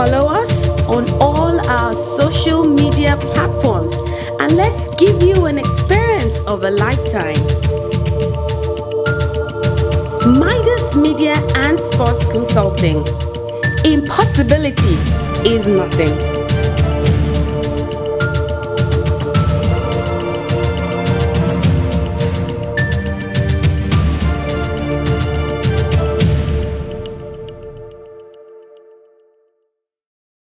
Follow us on all our social media platforms and let's give you an experience of a lifetime. Midas Media and Sports Consulting. Impossibility is nothing.